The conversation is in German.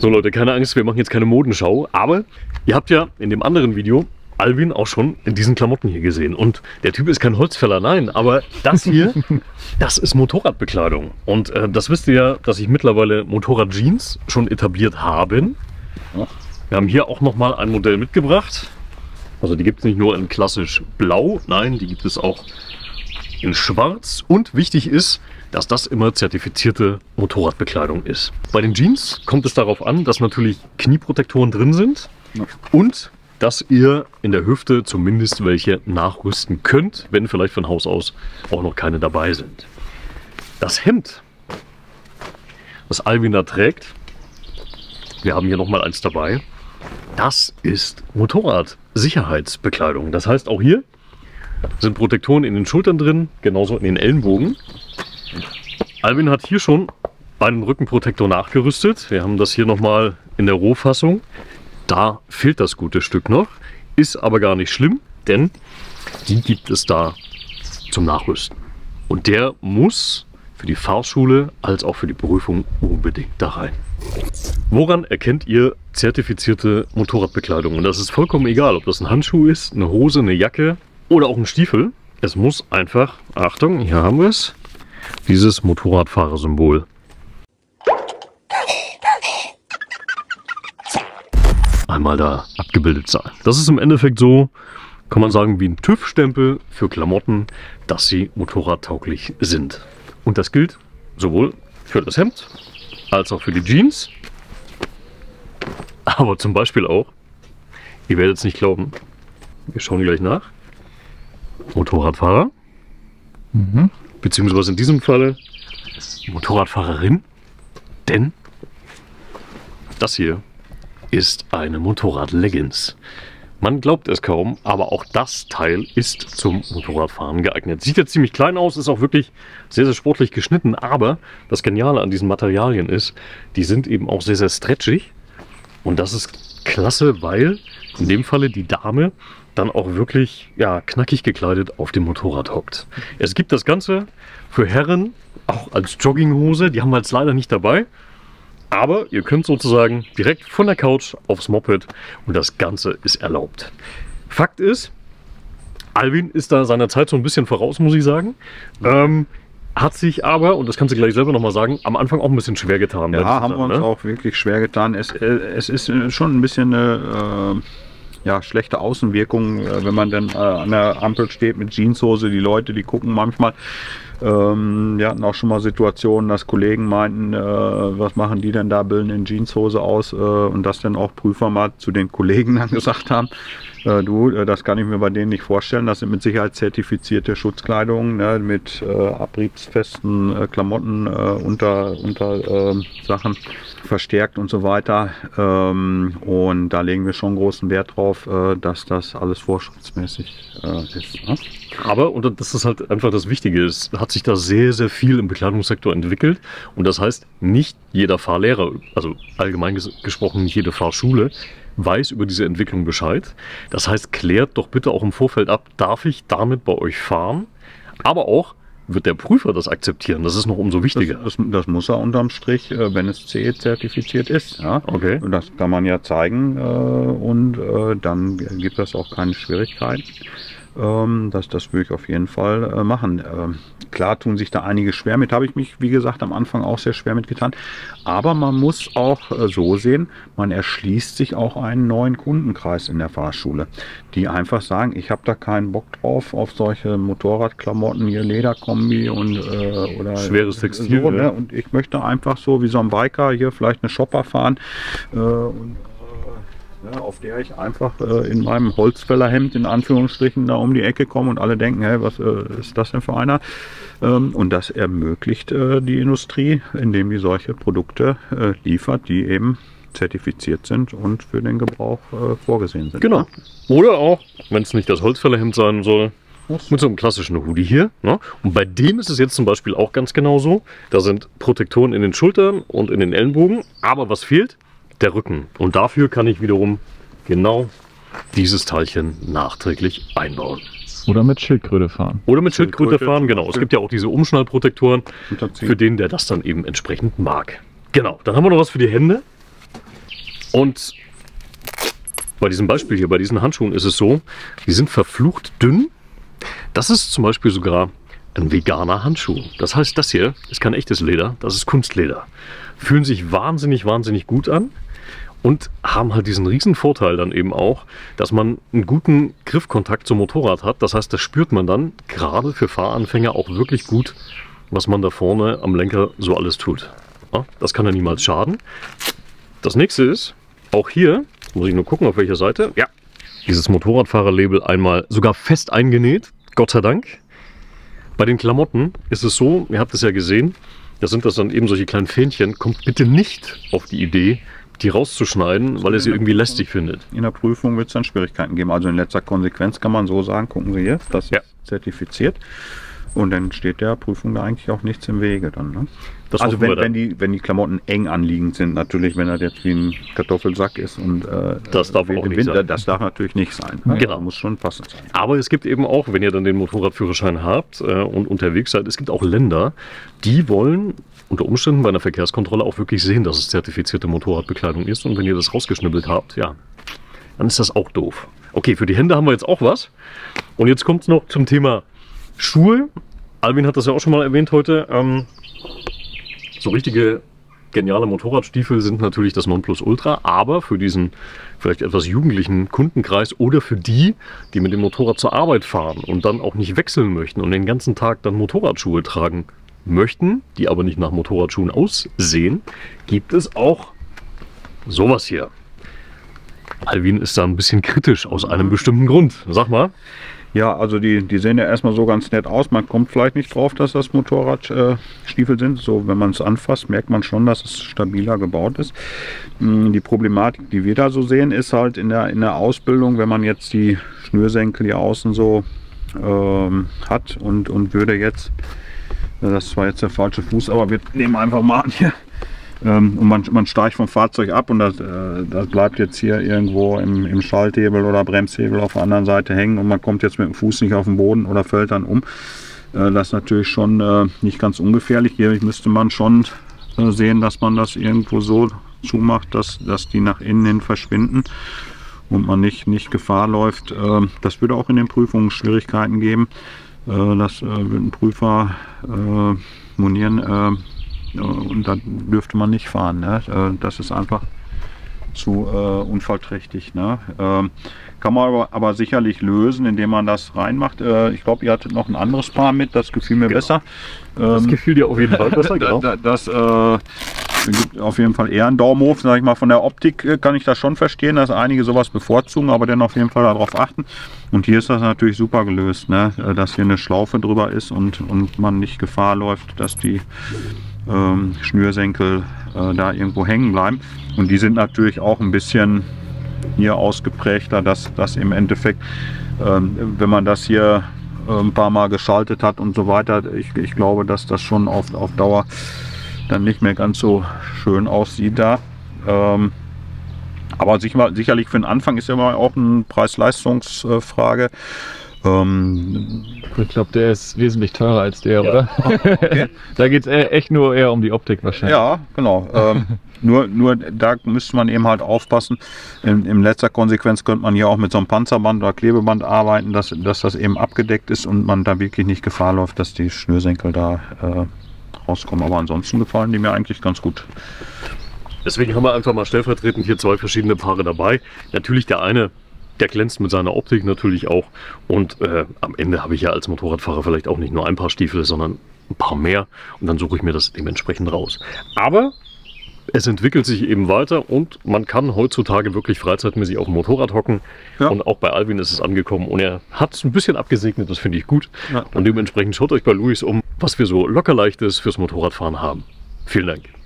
So Leute, keine Angst, wir machen jetzt keine Modenschau, aber ihr habt ja in dem anderen Video Alvin auch schon in diesen Klamotten hier gesehen. Und der Typ ist kein Holzfäller, nein, aber das hier, das ist Motorradbekleidung. Und äh, das wisst ihr ja, dass ich mittlerweile Motorradjeans schon etabliert habe. Wir haben hier auch nochmal ein Modell mitgebracht. Also die gibt es nicht nur in klassisch blau, nein, die gibt es auch in schwarz. Und wichtig ist, dass das immer zertifizierte Motorradbekleidung ist. Bei den Jeans kommt es darauf an, dass natürlich Knieprotektoren drin sind und dass ihr in der Hüfte zumindest welche nachrüsten könnt, wenn vielleicht von Haus aus auch noch keine dabei sind. Das Hemd, das Alvin da trägt, wir haben hier nochmal eins dabei, das ist Motorradsicherheitsbekleidung. Das heißt, auch hier sind Protektoren in den Schultern drin, genauso in den Ellenbogen. Alvin hat hier schon einen Rückenprotektor nachgerüstet. Wir haben das hier nochmal in der Rohfassung. Da fehlt das gute Stück noch, ist aber gar nicht schlimm, denn die gibt es da zum Nachrüsten. Und der muss für die Fahrschule als auch für die Prüfung unbedingt da rein. Woran erkennt ihr zertifizierte Motorradbekleidung? Und das ist vollkommen egal, ob das ein Handschuh ist, eine Hose, eine Jacke oder auch ein Stiefel. Es muss einfach, Achtung, hier haben wir es, dieses Motorradfahrersymbol. Einmal da abgebildet sein. Das ist im Endeffekt so, kann man sagen, wie ein TÜV-Stempel für Klamotten, dass sie motorradtauglich sind. Und das gilt sowohl für das Hemd als auch für die Jeans. Aber zum Beispiel auch, ihr werdet es nicht glauben, wir schauen gleich nach, Motorradfahrer, Mhm. Beziehungsweise in diesem Falle Motorradfahrerin, denn das hier ist eine Motorrad-Leggings. Man glaubt es kaum, aber auch das Teil ist zum Motorradfahren geeignet. Sieht jetzt ziemlich klein aus, ist auch wirklich sehr, sehr sportlich geschnitten, aber das Geniale an diesen Materialien ist, die sind eben auch sehr, sehr stretchig und das ist klasse, weil in dem Falle die Dame dann auch wirklich ja, knackig gekleidet auf dem Motorrad hockt. Es gibt das Ganze für Herren auch als Jogginghose, die haben wir jetzt leider nicht dabei. Aber ihr könnt sozusagen direkt von der Couch aufs Moped und das Ganze ist erlaubt. Fakt ist, Alvin ist da seiner Zeit so ein bisschen voraus, muss ich sagen. Ähm, hat sich aber, und das kannst du gleich selber nochmal sagen, am Anfang auch ein bisschen schwer getan. Ja, haben wir uns ne? auch wirklich schwer getan. Es, äh, es ist äh, schon ein bisschen eine äh, ja, schlechte Außenwirkung, äh, wenn man dann äh, an der Ampel steht mit Jeanshose. Die Leute, die gucken manchmal. Ähm, wir hatten auch schon mal Situationen, dass Kollegen meinten, äh, was machen die denn da, bilden in Jeanshose aus äh, und das dann auch Prüfer mal zu den Kollegen dann gesagt haben, äh, du, äh, das kann ich mir bei denen nicht vorstellen. Das sind mit Sicherheit zertifizierte Schutzkleidung ne, mit äh, abriebsfesten äh, Klamotten unter, unter ähm, Sachen verstärkt und so weiter. Ähm, und da legen wir schon großen Wert drauf, dass das alles vorschriftsmäßig ist. Ne? Aber, und das ist halt einfach das Wichtige, es hat sich da sehr, sehr viel im Bekleidungssektor entwickelt. Und das heißt, nicht jeder Fahrlehrer, also allgemein ges gesprochen nicht jede Fahrschule, weiß über diese Entwicklung Bescheid. Das heißt, klärt doch bitte auch im Vorfeld ab, darf ich damit bei euch fahren? Aber auch, wird der Prüfer das akzeptieren? Das ist noch umso Das, wichtiger. das, das muss er unterm Strich, äh, wenn es CE-zertifiziert ist. Ja? Okay. Und das kann man ja zeigen äh, und äh, dann gibt es auch keine Schwierigkeiten. Ähm, das, das würde ich auf jeden Fall äh, machen. Ähm, klar tun sich da einige schwer mit, habe ich mich, wie gesagt, am Anfang auch sehr schwer mitgetan. Aber man muss auch äh, so sehen, man erschließt sich auch einen neuen Kundenkreis in der Fahrschule, die einfach sagen, ich habe da keinen Bock drauf auf solche Motorradklamotten, hier Lederkombi und äh, oder Schweres Textil, So, ne? Und ich möchte einfach so wie so ein Biker hier vielleicht eine Shopper fahren äh, und ja, auf der ich einfach äh, in meinem Holzfällerhemd in Anführungsstrichen da um die Ecke komme und alle denken, hey, was äh, ist das denn für einer? Ähm, und das ermöglicht äh, die Industrie, indem die solche Produkte äh, liefert, die eben zertifiziert sind und für den Gebrauch äh, vorgesehen sind. Genau. Oder auch, wenn es nicht das Holzfällerhemd sein soll, mit so einem klassischen Hoodie hier. Ne? Und bei dem ist es jetzt zum Beispiel auch ganz genau so. Da sind Protektoren in den Schultern und in den Ellenbogen. Aber was fehlt? Der Rücken. Und dafür kann ich wiederum genau dieses Teilchen nachträglich einbauen. Oder mit Schildkröte fahren. Oder mit Schildkröte Schildkröte fahren, genau. Es gibt ja auch diese Umschnallprotektoren für den, der das dann eben entsprechend mag. Genau, dann haben wir noch was für die Hände. Und bei diesem Beispiel hier, bei diesen Handschuhen ist es so, die sind verflucht dünn. Das ist zum Beispiel sogar ein veganer Handschuh. Das heißt, das hier ist kein echtes Leder, das ist Kunstleder. Fühlen sich wahnsinnig, wahnsinnig gut an und haben halt diesen riesen Vorteil dann eben auch, dass man einen guten Griffkontakt zum Motorrad hat. Das heißt, das spürt man dann gerade für Fahranfänger auch wirklich gut, was man da vorne am Lenker so alles tut. Ja, das kann ja niemals schaden. Das nächste ist, auch hier, muss ich nur gucken, auf welcher Seite, ja, dieses Motorradfahrerlabel einmal sogar fest eingenäht, Gott sei Dank. Bei den Klamotten ist es so, ihr habt es ja gesehen, da sind das dann eben solche kleinen Fähnchen. Kommt bitte nicht auf die Idee, die rauszuschneiden, weil ihr sie irgendwie lästig findet. In der Prüfung wird es dann Schwierigkeiten geben. Also in letzter Konsequenz kann man so sagen, gucken Sie jetzt, das Ja. ist zertifiziert. Und dann steht der Prüfung da eigentlich auch nichts im Wege dann. Ne? Das also wenn, wenn, die, wenn die Klamotten eng anliegend sind, natürlich, wenn das jetzt wie ein Kartoffelsack ist und äh, Das darf wie auch im nicht Winter, sein. das darf natürlich nicht sein. Ne? Genau. Das muss schon passend sein. Aber es gibt eben auch, wenn ihr dann den Motorradführerschein habt äh, und unterwegs seid, es gibt auch Länder, die wollen unter Umständen bei einer Verkehrskontrolle auch wirklich sehen, dass es zertifizierte Motorradbekleidung ist. Und wenn ihr das rausgeschnibbelt habt, ja, dann ist das auch doof. Okay, für die Hände haben wir jetzt auch was. Und jetzt kommt es noch zum Thema Schuhe. Alvin hat das ja auch schon mal erwähnt heute. Ähm, so richtige geniale Motorradstiefel sind natürlich das Nonplusultra, aber für diesen vielleicht etwas jugendlichen Kundenkreis oder für die, die mit dem Motorrad zur Arbeit fahren und dann auch nicht wechseln möchten und den ganzen Tag dann Motorradschuhe tragen möchten, die aber nicht nach Motorradschuhen aussehen, gibt es auch sowas hier. Alvin ist da ein bisschen kritisch aus einem bestimmten Grund. Sag mal. Ja, also die, die sehen ja erstmal so ganz nett aus. Man kommt vielleicht nicht drauf, dass das Motorradstiefel äh, sind. So, wenn man es anfasst, merkt man schon, dass es stabiler gebaut ist. Mm, Die Problematik, die wir da so sehen, ist halt in der, in der Ausbildung, wenn man jetzt die Schnürsenkel hier außen so ähm, hat und, und würde jetzt, das war jetzt der falsche Fuß, aber wir nehmen einfach mal an hier. Ähm, und man, man steigt vom Fahrzeug ab und das, äh, das bleibt jetzt hier irgendwo im, im Schalthebel oder Bremshebel auf der anderen Seite hängen und man kommt jetzt mit dem Fuß nicht auf den Boden oder fällt dann um. Äh, das ist natürlich schon äh, nicht ganz ungefährlich. Hier müsste man schon äh, sehen, dass man das irgendwo so zumacht, dass, dass die nach innen hin verschwinden und man nicht, nicht Gefahr läuft. Ähm, das würde auch in den Prüfungen Schwierigkeiten geben. Äh, Das äh, würde ein Prüfer monieren äh, und dann dürfte man nicht fahren. Ne? Äh, Das ist einfach zu äh, unfallträchtig. Ne? Ähm, kann man aber, aber sicherlich lösen, indem man das reinmacht. Äh, ich glaube, ihr hattet noch ein anderes Paar mit, das gefiel mir besser. Das Ähm, gefiel dir auf jeden Fall besser, genau. da- da- Das äh, gibt auf jeden Fall eher einen Daumen hoch, sag ich mal. Von der Optik äh, kann ich das schon verstehen, dass einige sowas bevorzugen, aber dann auf jeden Fall darauf achten. Und hier ist das natürlich super gelöst, ne? äh, dass hier eine Schlaufe drüber ist und, und man nicht Gefahr läuft, dass die ähm, Schnürsenkel äh, da irgendwo hängen bleiben. Und die sind natürlich auch ein bisschen hier ausgeprägter, dass das im Endeffekt, ähm, wenn man das hier äh, ein paar Mal geschaltet hat und so weiter, ich, ich glaube, dass das schon auf, auf Dauer dann nicht mehr ganz so schön aussieht da. Ähm, aber sicher, sicherlich für den Anfang ist ja mal auch eine Preis-Leistungs-Frage. Ähm, Ich glaube, der ist wesentlich teurer als der, Ja. oder? okay. da geht es echt nur eher um die Optik wahrscheinlich. Ja, genau. Ähm, nur, nur da müsste man eben halt aufpassen. In, in letzter Konsequenz könnte man hier auch mit so einem Panzerband oder Klebeband arbeiten, dass, dass das eben abgedeckt ist und man da wirklich nicht Gefahr läuft, dass die Schnürsenkel da äh, rauskommen. Aber ansonsten gefallen die mir eigentlich ganz gut. Deswegen haben wir einfach mal stellvertretend hier zwei verschiedene Paare dabei. Natürlich der eine, der glänzt mit seiner Optik natürlich auch. Und äh, am Ende habe ich ja als Motorradfahrer vielleicht auch nicht nur ein paar Stiefel, sondern ein paar mehr. Und dann suche ich mir das dementsprechend raus. Aber es entwickelt sich eben weiter und man kann heutzutage wirklich freizeitmäßig auf dem Motorrad hocken. Ja. Und auch bei Alvin ist es angekommen und er hat es ein bisschen abgesegnet, das finde ich gut. Ja. Und dementsprechend schaut euch bei Luis um, was wir so lockerleichtes fürs Motorradfahren haben. Vielen Dank.